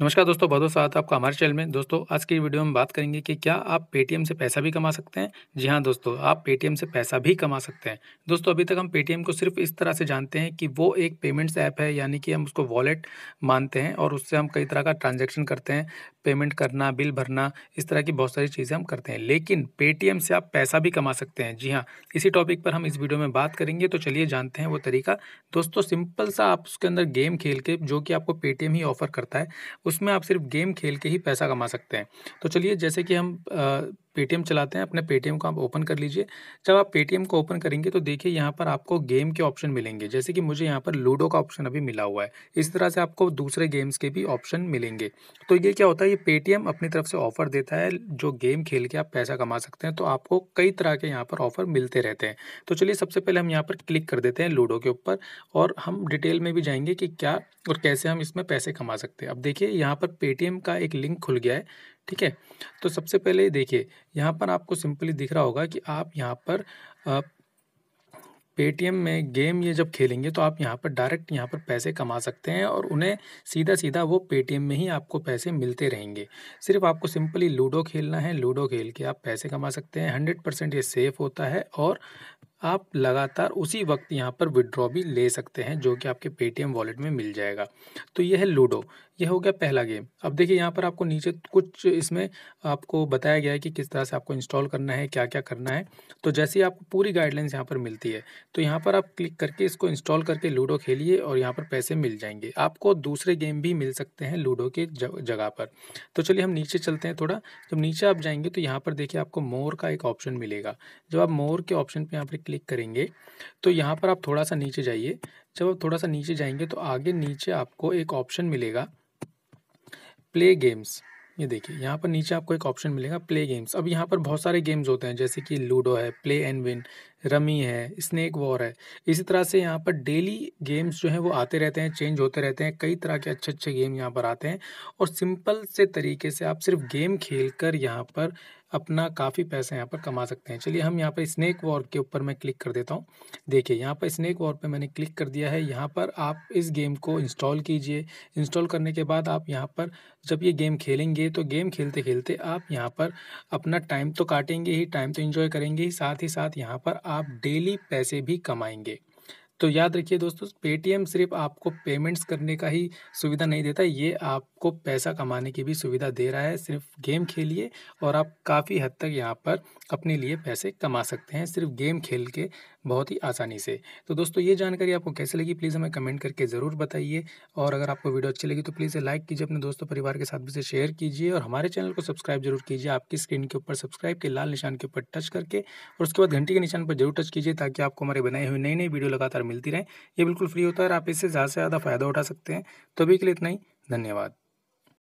नमस्कार दोस्तों, बहुत बहुत स्वागत है आपका हमारे चैनल में। दोस्तों, आज की वीडियो में बात करेंगे कि क्या आप पेटीएम से पैसा भी कमा सकते हैं? जी हाँ दोस्तों, आप पेटीएम से पैसा भी कमा सकते हैं। दोस्तों, अभी तक हम पेटीएम को सिर्फ़ इस तरह से जानते हैं कि वो एक पेमेंट्स ऐप है, यानी कि हम उसको वॉलेट मानते हैं और उससे हम कई तरह का ट्रांजेक्शन करते हैं। पेमेंट करना, बिल भरना, इस तरह की बहुत सारी चीज़ें हम करते हैं। लेकिन पेटीएम से आप पैसा भी कमा सकते हैं। जी हाँ इसी टॉपिक पर हम इस वीडियो में बात करेंगे। तो चलिए जानते हैं वो तरीका। दोस्तों, सिंपल सा आप उसके अंदर गेम खेल के, जो कि आपको पेटीएम ही ऑफ़र करता है, उसमें आप सिर्फ़ गेम खेल के ही पैसा कमा सकते हैं। तो चलिए, जैसे कि हम पेटीएम चलाते हैं, अपने पेटीएम को आप ओपन कर लीजिए। जब आप पेटीएम को ओपन करेंगे तो देखिए यहाँ पर आपको गेम के ऑप्शन मिलेंगे। जैसे कि मुझे यहाँ पर लूडो का ऑप्शन अभी मिला हुआ है। इस तरह से आपको दूसरे गेम्स के भी ऑप्शन मिलेंगे। तो ये क्या होता है? ये पेटीएम अपनी तरफ़ से ऑफ़र देता है, जो गेम खेल के आप पैसा कमा सकते हैं। तो आपको कई तरह के यहाँ पर ऑफ़र मिलते रहते हैं। तो चलिए सबसे पहले हम यहाँ पर क्लिक कर देते हैं लूडो के ऊपर और हम डिटेल में भी जाएँगे कि क्या और कैसे हम इसमें पैसे कमा सकते हैं। अब देखिए यहाँ पर पेटीएम का एक लिंक खुल गया है। ठीक है? तो सबसे पहले देखिए, यहाँ पर आपको सिंपली दिख रहा होगा कि आप यहाँ पर पेटीएम में गेम ये जब खेलेंगे तो आप यहाँ पर डायरेक्ट यहाँ पर पैसे कमा सकते हैं और उन्हें सीधा सीधा वो पेटीएम में ही आपको पैसे मिलते रहेंगे। सिर्फ़ आपको सिंपली लूडो खेलना है, लूडो खेल के आप पैसे कमा सकते हैं, हंड्रेड परसेंट ये सेफ़ होता है और आप लगातार उसी वक्त यहाँ पर विड्रॉ भी ले सकते हैं, जो कि आपके पेटीएम वॉलेट में मिल जाएगा। तो यह है लूडो यह हो गया पहला गेम अब देखिए, यहाँ पर आपको नीचे कुछ इसमें आपको बताया गया है कि किस तरह से आपको इंस्टॉल करना है क्या क्या करना है। तो जैसे ही आपको पूरी गाइडलाइंस यहाँ पर मिलती है तो यहाँ पर आप क्लिक करके इसको इंस्टॉल करके लूडो खेलिए और यहाँ पर पैसे मिल जाएँगे। आपको दूसरे गेम भी मिल सकते हैं लूडो के जगह पर। तो चलिए हम नीचे चलते हैं थोड़ा। जब नीचे आप जाएँगे तो यहाँ पर देखिए आपको मोर का एक ऑप्शन मिलेगा। जब आप मोर के ऑप्शन पर यहाँ पर क्लिक करेंगे तो यहाँ पर आप थोड़ा सा नीचे जाइए। जब आप थोड़ा सा नीचे जाएँगे तो आगे नीचे आपको एक ऑप्शन मिलेगा प्ले गेम्स ये देखिए, यहाँ पर नीचे आपको एक ऑप्शन मिलेगा प्ले गेम्स अब यहाँ पर बहुत सारे गेम्स होते हैं, जैसे कि लूडो है प्ले एंड विन रमी है स्नेक वॉर है इसी तरह से यहाँ पर डेली गेम्स जो हैं वो आते रहते हैं चेंज होते रहते हैं कई तरह के अच्छे अच्छे गेम यहाँ पर आते हैं और सिंपल से तरीके से आप सिर्फ़ गेम खेल कर यहाँ पर अपना काफ़ी पैसा यहाँ पर कमा सकते हैं चलिए हम यहाँ पर स्नैक वॉर के ऊपर मैं क्लिक कर देता हूँ देखिए यहाँ पर स्नैक वॉर पे मैंने क्लिक कर दिया है यहाँ पर आप इस गेम को इंस्टॉल कीजिए इंस्टॉल करने के बाद आप यहाँ पर जब ये गेम खेलेंगे तो गेम खेलते खेलते आप यहाँ पर अपना टाइम तो काटेंगे ही टाइम तो इन्जॉय करेंगे ही साथ ही साथ यहाँ पर आप डेली पैसे भी कमाएँगे। तो याद रखिए दोस्तों पेटीएम सिर्फ़ आपको पेमेंट्स करने का ही सुविधा नहीं देता, ये आपको पैसा कमाने की भी सुविधा दे रहा है। सिर्फ़ गेम खेलिए और आप काफ़ी हद तक यहाँ पर अपने लिए पैसे कमा सकते हैं, सिर्फ़ गेम खेल के बहुत ही आसानी से। तो दोस्तों, ये जानकारी आपको कैसे लगी, प्लीज़ हमें कमेंट करके ज़रूर बताइए। और अगर आपको वीडियो अच्छी लगी तो प्लीज़ लाइक कीजिए, अपने दोस्तों, परिवार के साथ भी से शेयर कीजिए और हमारे चैनल को सब्सक्राइब ज़रूर कीजिए। आपकी स्क्रीन के ऊपर सब्सक्राइब के लाल निशान के ऊपर टच करके और उसके बाद घंटी के निशान पर ज़रूर टच कीजिए ताकि आपको हमारे बनाए हुए नई नई वीडियो लगातार मिलती रहे। ये बिल्कुल फ्री होता है और आप इससे ज़्यादा से ज़्यादा फ़ायदा उठा सकते हैं। तो अभी के लिए इतना ही। धन्यवाद।